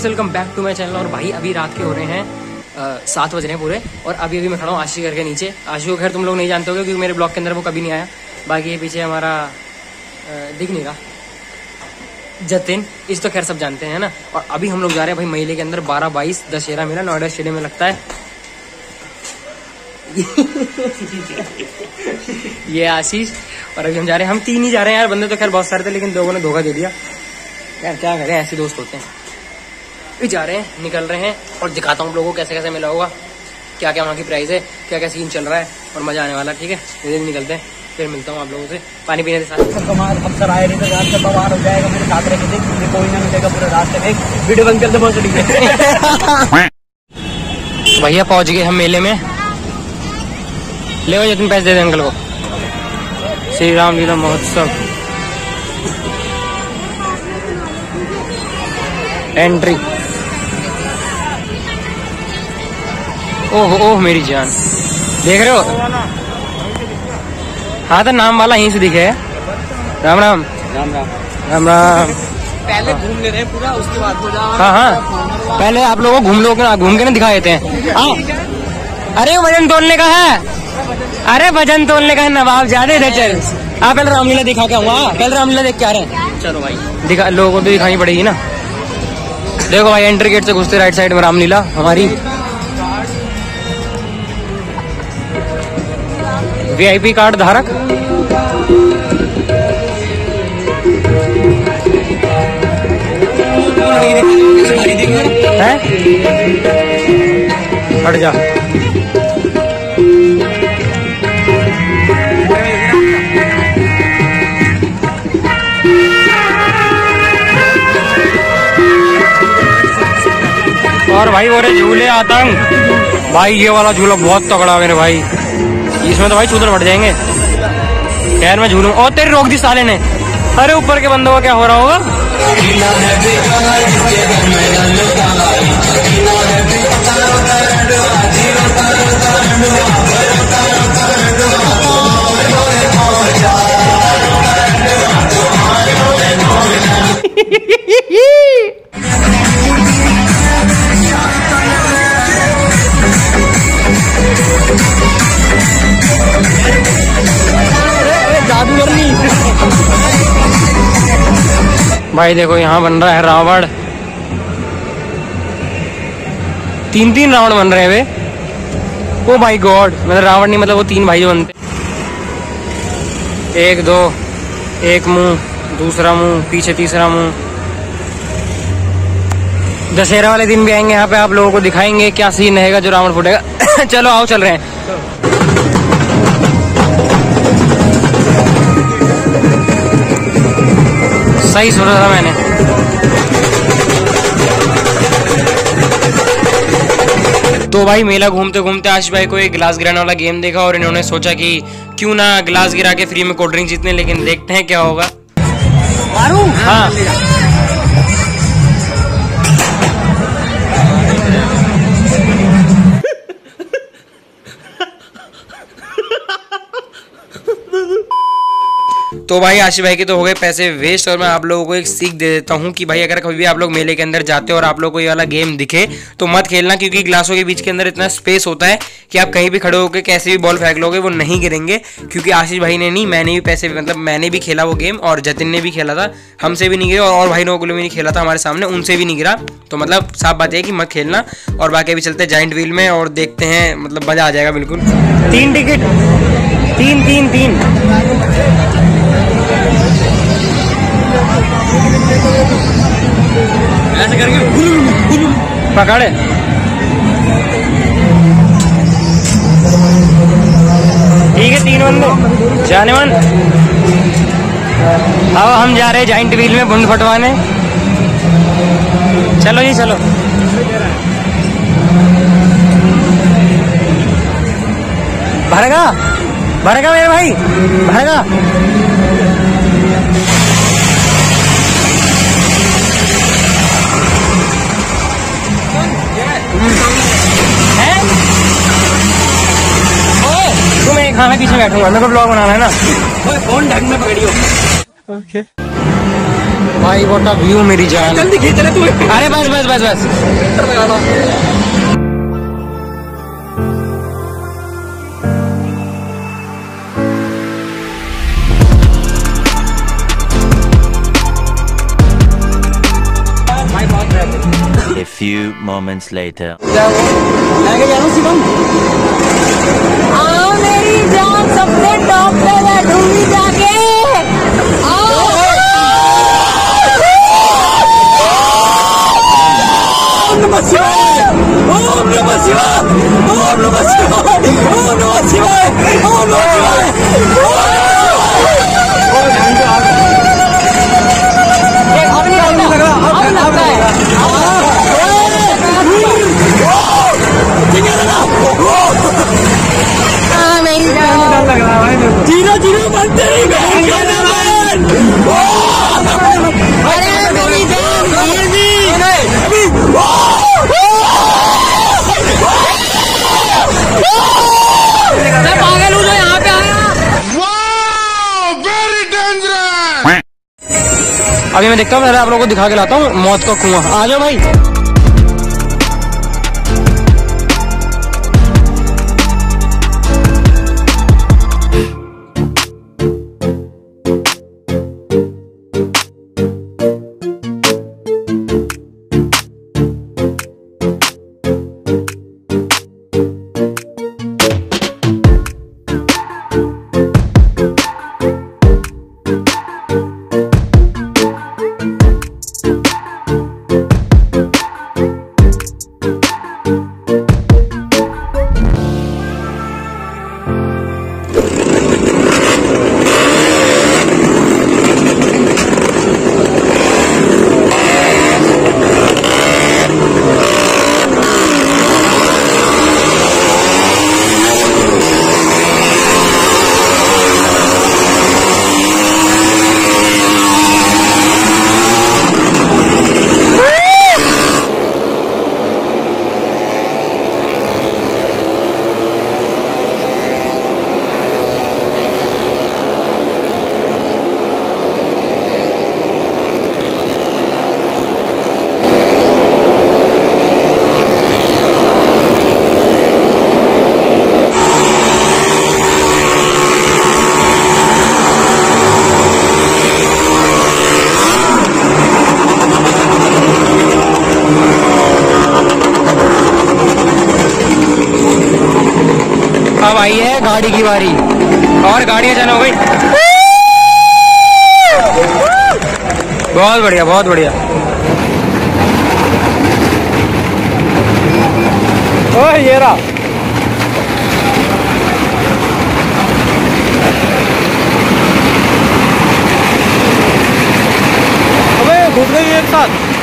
So welcome back to my channel और भाई, अभी रात के हो रहे हैं सात बज रहे हैं पूरे। और अभी अभी मैं खड़ा हूँ आशी घर के नीचे। आशी को खैर तुम लोग नहीं जानते होगे, क्योंकि मेरे ब्लॉग के अंदर वो कभी नहीं आया। बाकी ये पीछे हमारा दिख नहीं रहा। जतिन, इस तो खैर सब जानते हैं ना? और अभी हम लोग जा रहे हैं भाई महीने के अंदर, बारह बाईस, दशहरा मेला नोएडा स्टेडियम में लगता है। ये आशीष, और अभी हम जा रहे हैं। हम तीन ही जा रहे हैं यार, बंदे तो खैर बहुत सारे थे, लेकिन लोगों ने धोखा दे दिया। यार, क्या करें, ऐसे दोस्त होते हैं। अभी जा रहे हैं निकल रहे हैं और दिखाता हूँ लोगों को कैसे कैसे मिला होगा क्या क्या वहाँ की प्राइस है क्या क्या सीन चल रहा है और मज़ा आने वाला ठीक है? धीरे धीरे निकलते हैं फिर मिलता हूँ आप लोगों से। पानी पीने के साथ। कमाल अफसर आए नहीं तो रात से बवाल हो जाएगा मेरे साथ देख मुझे कोई ना मिलेगा पूरे रास्ते में वीडियो बंद कर दे बहुत चली भैया पहुँच गए हम मेले में। ले आओ जितने पैसे दे दे अंकल को। श्री राम लीला महोत्सव। एंट्री ओह ओह मेरी जान। देख रहे हो? हाँ तो नाम वाला यहीं से दिखे। राम राम। राम राम। राम राम। पहले घूम ले रहे हैं पूरा उसके बाद हाँ हाँ। पहले आप लोगों को घूम लो घूम के ना दिखा देते हैं। हाँ। अरे वज़न तोलने का है। अरे वज़न तोलने का है नवाब ज़्यादा इधर चल। आप पहले रामलीला दिखा के आऊँगा हाँ, पहले रामलीला देख के आ रहे हैं। चलो भाई। दिखा लोगों को तो दिखानी पड़ेगी ना। देखो भाई एंट्री गेट से घुसते राइट साइड में रामलीला हमारी। वीआईपी कार्ड धारक। है? हट जा। और भाई, वो रे झूले आतंक। भाई, ये वाला झूला बहुत तगड़ा मेरे भाई। इसमें तो भाई चूतर बढ़ जाएँगे। खैर मैं झूलू। और तेरी रोक दी साले ने अरे ऊपर के बंदों का क्या हो रहा होगा? भाई देखो, यहाँ बन रहा है रावण। तीन तीन रावण बन रहे हैं वे। ओ माय गॉड मतलब रावण नहीं मतलब वो तीन भाई बनते एक, दो, एक मुँह, दूसरा मुँह, पीछे तीसरा मुँह। दशहरा वाले दिन भी आएँगे, यहाँ पे आप लोगों को दिखाएँगे क्या सीन रहेगा जो रावण फूटेगा। चलो, आओ, चल रहे हैं। सही सुना था मैंने। तो भाई मेला घूमते घूमते आशी भाई को एक गिलास गिराने वाला गेम देखा और इन्होंने सोचा कि क्यों ना गिलास गिरा के फ्री में कोल्ड ड्रिंक जीतने लेकिन देखते हैं क्या होगा। मारू? हाँ। तो भाई आशिफ भाई के तो हो गए पैसे वेस्ट और मैं आप लोगों को एक सीख दे देता हूँ कि भाई, अगर कभी भी आप लोग मेले के अंदर जाते हो और आप लोग को ये वाला गेम दिखे तो मत खेलना क्योंकि ग्लासों के बीच के अंदर इतना स्पेस होता है कि आप कहीं भी खड़े होकर कैसे भी बॉल फेंक लोगे, वो नहीं गिरेंगे। क्योंकि आशीष भाई ने नहीं, मैंने भी पैसे मतलब मैंने भी खेला वो गेम और जतिन ने भी खेला था, हमसे भी नहीं गिरा और भाई लोगों को भी नहीं खेला था हमारे सामने, उनसे भी नहीं गिरा। तो मतलब साफ़ बात है कि मत खेलना और बाकी अभी चलते जाइंट व्हील में और देखते हैं मतलब मज़ा आ जाएगा बिल्कुल। तीन टिकट तीन तीन तीन। ऐसे करके पकड़े। ठीक है, तीन बंदे। जाने मन। अब हम जा रहे हैं जाइंट व्हील में बुंड फटवाने। चलो जी, चलो। भरगा भरगा मेरे भाई, भरगा है ओ हाँ खाना पीछे बैठूँगा। मेरे को ब्लॉग बनाना है ना। फ़ोन ढंग में पकड़ियो ओके भाई वोट अ व्यू मेरी जान। जल्दी खींच रहे तू। अरे बस बस बस बस। Few moments later. अभी मैं देखता हूँ आप लोगों को दिखा के लाता हूँ मौत का कुआँ। आ जाओ भाई। आई है गाड़ी की बारी और गाड़ियाँ जन हो गई। बहुत बढ़िया बहुत बढ़िया। ओ ये रहा। घूमने एक साथ।